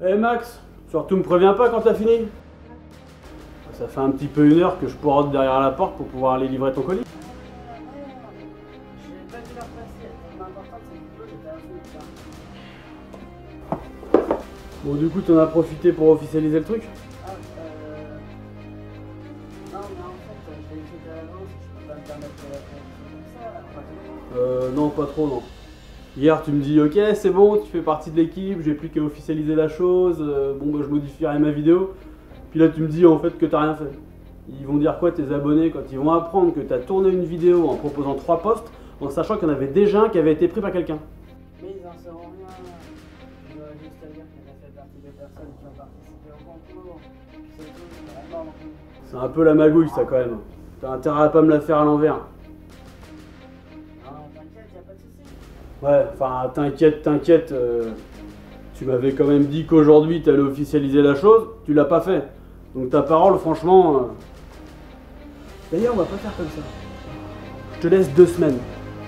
Eh Max, surtout me préviens pas quand t'as fini. Ça fait un petit peu une heure que je poireaute derrière la porte pour pouvoir aller livrer ton colis. Bon du coup t'en as profité pour officialiser le truc? Non, mais en fait, je peux pas me permettre la comme ça, Euh non pas trop non. Hier tu me dis ok c'est bon tu fais partie de l'équipe, j'ai plus qu'à officialiser la chose, euh, bon bah je modifierai ma vidéo. Puis là tu me dis en fait que t'as rien fait. Ils vont dire quoi tes abonnés quand ils vont apprendre que t'as tourné une vidéo en proposant trois posts en sachant qu'il y en avait déjà un qui avait été pris par quelqu'un Mais ils en sauront rien. Je dois juste te dire que t'as fait partie des personnes qui ont participé au concours. C'est tout, vraiment. C'est un peu la magouille ça quand même. T'as intérêt à pas me la faire à l'envers. Ouais, enfin, t'inquiète, t'inquiète. euh, tu m'avais quand même dit qu'aujourd'hui t'allais officialiser la chose, tu l'as pas fait. Donc ta parole, franchement. euh, D'ailleurs, on va pas faire comme ça. Je te laisse deux semaines.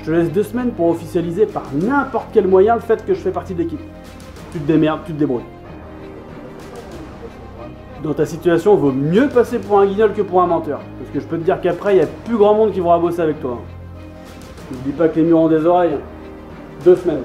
Je te laisse deux semaines pour officialiser par n'importe quel moyen le fait que je fais partie de l'équipe. Tu te démerdes, tu te débrouilles. Dans ta situation, vaut mieux passer pour un guignol que pour un menteur. Parce que je peux te dire qu'après, il y a plus grand monde qui voudra bosser avec toi. N'oublie pas que les murs ont des oreilles. Deux semaines.